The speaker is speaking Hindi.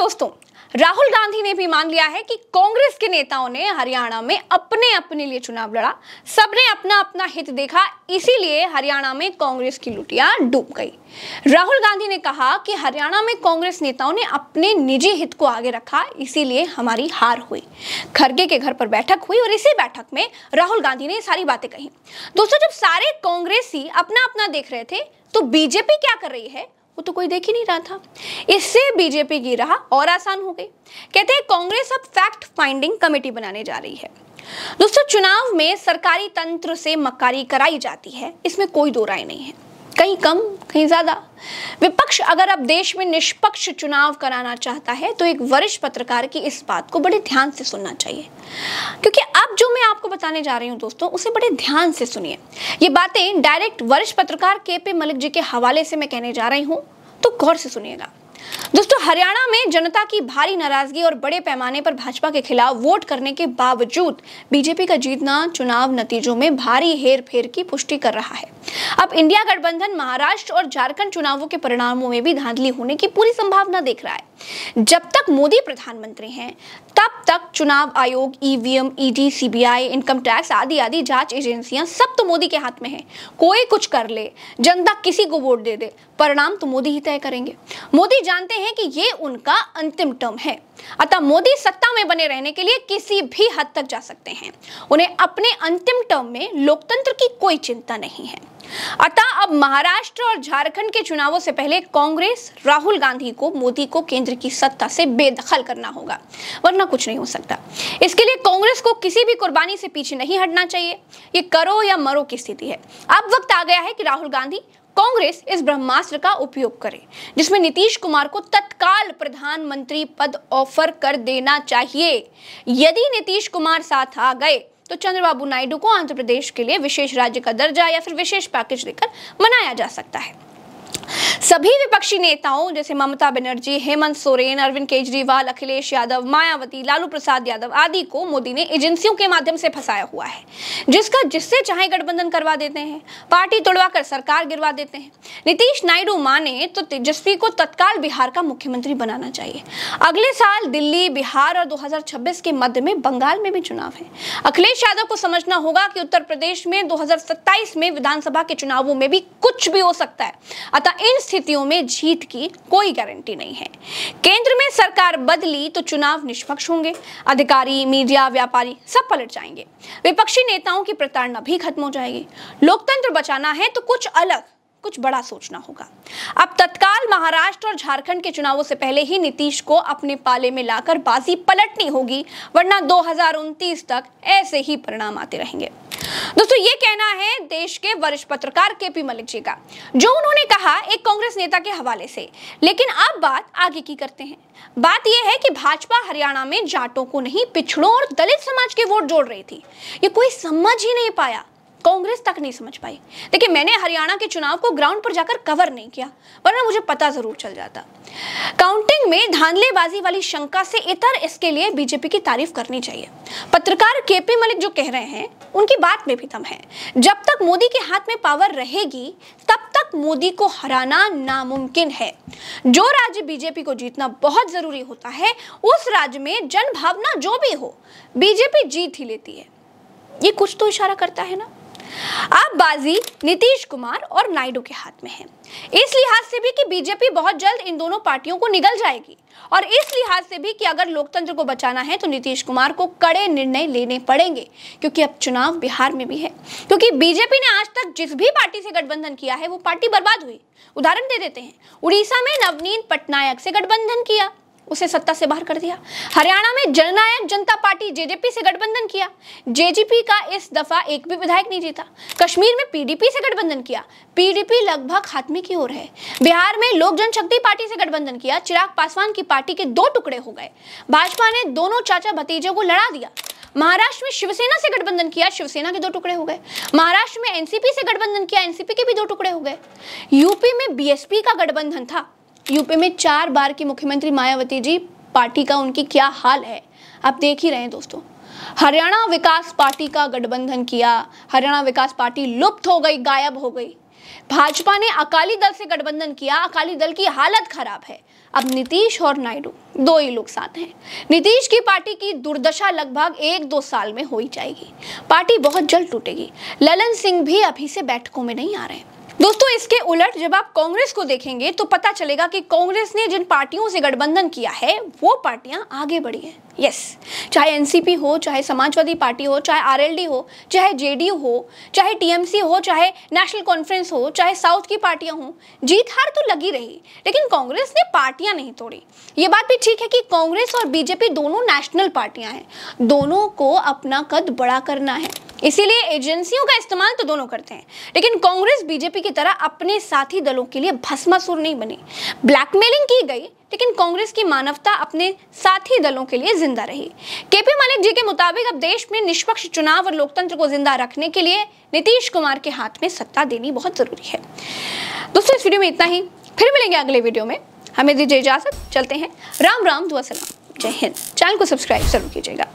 दोस्तों, राहुल गांधी ने भी मान लिया है कि कांग्रेस के नेताओं ने हरियाणा में अपने अपने लिए चुनाव लड़ा। सबने अपना अपना हित देखा, इसीलिए हरियाणा में कांग्रेस की लुटिया डूब गई। राहुल गांधी ने कहा कि हरियाणा में कांग्रेस नेताओं ने अपने निजी हित को आगे रखा, इसीलिए हमारी हार हुई। खरगे के घर पर बैठक हुई और इसी बैठक में राहुल गांधी ने सारी बातें कही। दोस्तों, जब सारे कांग्रेसी अपना अपना देख रहे थे तो बीजेपी क्या कर रही है? वो तो कोई देख ही नहीं रहा था। इससे बीजेपी की राह और आसान हो गई। कहते हैं, कांग्रेस अब फैक्ट फाइंडिंग कमेटी बनाने जा रही है। दोस्तों, चुनाव में सरकारी तंत्र से मकारी कराई जाती है। इसमें कोई दो राय नहीं है। कहीं कम, कहीं ज़्यादा। विपक्ष अगर अब देश में निष्पक्ष चुनाव कराना चाहता है तो एक वरिष्ठ पत्रकार की इस बात को बड़े ध्यान से सुनना चाहिए। क्योंकि अब जो मैं आपको बताने जा रही हूँ दोस्तों, उसे बड़े ध्यान से सुनिए। ये बातें डायरेक्ट वरिष्ठ पत्रकार के पी मलिक जी के हवाले से मैं कहने जा रही हूँ तो गौर से सुनिएगा। दोस्तों, हरियाणा में जनता की भारी नाराज़गी और बड़े पैमाने पर भाजपा के खिलाफ वोट करने के बावजूद बीजेपी का जीतना चुनाव नतीजों में भारी हेर फेर की पुष्टि कर रहा है। अब इंडिया गठबंधन, महाराष्ट्र और झारखंड चुनावों के परिणामों में भी धांधली होने की पूरी संभावना देख रहा है। जब तक मोदी प्रधानमंत्री हैं, तब तक चुनाव आयोग EVM ED CBI income tax आदि आदि जाँच एजेंसियाँ सब तो मोदी के हाथ में है। कोई कुछ कर ले, जनता किसी को वोट दे दे, परिणाम तो मोदी ही तय करेंगे। मोदी जानते हैं कि ये उनका अंतिम टर्म है। अतः मोदी सत्ता में बने रहने के लिए किसी भी हद तक जा सकते हैं। उन्हें अपने अंतिम टर्म में लोकतंत्र की कोई चिंता नहीं है। अतः अब महाराष्ट्र और झारखंड के चुनावों से पहले कांग्रेस, राहुल गांधी को मोदी को केंद्र की सत्ता से बेदखल करना होगा, वरना कुछ नहीं हो सकता। इसके लिए कांग्रेस को किसी भी कुर्बानी से पीछे नहीं हटना चाहिए। ये करो या मरो की स्थिति है। अब वक्त आ गया है कि राहुल गांधी कांग्रेस इस ब्रह्मास्त्र का उपयोग करे, जिसमें नीतीश कुमार को तत्काल प्रधानमंत्री पद ऑफ़र कर देना चाहिए। यदि नीतीश कुमार साथ आ गए तो चंद्रबाबू नायडू को आंध्र प्रदेश के लिए विशेष राज्य का दर्जा या फिर विशेष पैकेज देकर मनाया जा सकता है। सभी विपक्षी नेताओं, जैसे ममता बनर्जी, हेमंत सोरेन, अरविंद केजरीवाल, अखिलेश यादव, मायावती, लालू प्रसाद यादव आदि को मोदी ने एजेंसियों के माध्यम से फंसाया हुआ है। जिसका, जिससे चाहे गठबंधन करवा देते हैं, पार्टी तोड़वा कर सरकार गिरवा देते हैं। नीतीश नायडू माने तो तेजस्वी को तत्काल बिहार का मुख्यमंत्री बनाना चाहिए। अगले साल दिल्ली, बिहार और 2026 के मध्य में बंगाल में भी चुनाव है। अखिलेश यादव को समझना होगा कि उत्तर प्रदेश में 2027 में विधानसभा के चुनावों में भी कुछ भी हो सकता है। अतः इन स्थितियों में जीत की कोई गारंटी नहीं है। केंद्र में सरकार बदली तो चुनाव निष्पक्ष होंगे। अधिकारी, मीडिया, व्यापारी सब पलट जाएँगे। विपक्षी नेताओं की प्रताड़ना भी खत्म हो जाएगी। लोकतंत्र बचाना है तो कुछ अलग। कुछ बड़ा सोचना होगा। अब तत्काल महाराष्ट्र और झारखंड के चुनावों से पहले ही नीतीश को अपने पाले में लाकर बाजी पलटनी होगी, वरना 2029 तक ऐसे ही परिणाम आते रहेंगे। दोस्तों, ये कहना है देश के वरिष्ठ पत्रकार के पी मलिक जी का, जो उन्होंने कहा एक कांग्रेस नेता के हवाले से। लेकिन अब बात आगे की करते हैं। बात यह है कि भाजपा हरियाणा में जाटों को नहीं, पिछड़ों और दलित समाज के वोट जोड़ रही थी। ये कोई समझ ही नहीं पाया कांग्रेस तक नहीं समझ पाई। देखिए, मैंने हरियाणा के चुनाव को ग्राउंड पर जाकर कवर नहीं किया, वरना मुझे पता ज़रूर चल जाता। काउंटिंग में धांधलेबाजी वाली शंका से इतर इसके लिए बीजेपी की तारीफ़ करनी चाहिए। पत्रकार केपी मलिक जो कह रहे हैं, उनकी बात में भी दम है। जब तक मोदी के हाथ में पावर रहेगी, तब तक मोदी को हराना नामुमकिन है। जो राज्य बीजेपी को जीतना बहुत ज़रूरी होता है, उस राज्य में जन भावना जो भी हो बीजेपी जीत ही लेती है। ये कुछ तो इशारा करता है ना? अब बाजी नीतीश कुमार और नायडू के हाथ में है। इस लिहाज से भी कि बीजेपी बहुत जल्द इन दोनों पार्टियों को निगल जाएगी और इस लिहाज से भी कि अगर लोकतंत्र को बचाना है तो नीतीश कुमार को कड़े निर्णय लेने पड़ेंगे, क्योंकि अब चुनाव बिहार में भी है। क्योंकि बीजेपी ने आज तक जिस भी पार्टी से गठबंधन किया है, वो पार्टी बर्बाद हुई। उदाहरण दे देते हैं। उड़ीसा में नवनीत पटनायक से गठबंधन किया। उसे सत्ता से बाहर कर दिया। हरियाणा में जननायक जनता पार्टी जेजेपी से गठबंधन किया। जेजेपी का इस दफ़ा एक भी विधायक नहीं जीता। कश्मीर में पीडीपी से गठबंधन किया। पीडीपी लगभग खात्मे की ओर है। बिहार में लोक जनशक्ति पार्टी से गठबंधन किया। चिराग पासवान की पार्टी के दो टुकड़े हो गए। भाजपा ने दोनों चाचा भतीजे को लड़ा दिया। महाराष्ट्र में शिवसेना से गठबंधन किया। शिवसेना के दो टुकड़े हो गए। महाराष्ट्र में एनसीपी से गठबंधन किया। एनसीपी के भी दो टुकड़े हो गए। यूपी में बीएसपी का गठबंधन था। यूपी में चार बार की मुख्यमंत्री मायावती जी, पार्टी का उनकी क्या हाल है? आप देख ही रहे हैं दोस्तों। हरियाणा विकास पार्टी का गठबंधन किया, हरियाणा विकास पार्टी लुप्त हो गई, गायब हो गई। भाजपा ने अकाली दल से गठबंधन किया, अकाली दल की हालत खराब है। अब नीतीश और नायडू दो ही लोग साथ हैं। नीतीश की पार्टी की दुर्दशा लगभग एक दो साल में हो ही जाएगी। पार्टी बहुत जल्द टूटेगी। ललन सिंह भी अभी से बैठकों में नहीं आ रहे दोस्तों, इसके उलट जब आप कांग्रेस को देखेंगे तो पता चलेगा कि कांग्रेस ने जिन पार्टियों से गठबंधन किया है, वो पार्टियाँ आगे बढ़ी हैं। यस चाहे एनसीपी हो, चाहे समाजवादी पार्टी हो, चाहे आरएलडी हो, चाहे जेडीयू हो, चाहे टीएमसी हो, चाहे नेशनल कॉन्फ्रेंस हो, चाहे साउथ की पार्टियाँ हो, जीत हार तो लगी रही, लेकिन कांग्रेस ने पार्टियाँ नहीं तोड़ी। ये बात भी ठीक है कि कांग्रेस और बीजेपी दोनों नेशनल पार्टियाँ हैं। दोनों को अपना कद बड़ा करना है। इसीलिए एजेंसियों का इस्तेमाल तो दोनों करते हैं। लेकिन कांग्रेस बीजेपी की तरह अपने साथी दलों के लिए भस्मासुर नहीं बनी। ब्लैकमेलिंग की गई, लेकिन कांग्रेस की मानवता अपने साथी दलों के लिए ज़िंदा रही। केपी मालिक जी के मुताबिक अब देश में निष्पक्ष चुनाव और लोकतंत्र को ज़िंदा रखने के लिए नीतीश कुमार के हाथ में सत्ता देनी बहुत ज़रूरी है। दोस्तों, इस वीडियो में इतना ही। फिर मिलेंगे अगले वीडियो में। हमें दीजिए इजाज़त। चलते हैं। राम राम, दुआ सलाम। जय हिंद। चैनल को सब्सक्राइब ज़रूर कीजिएगा।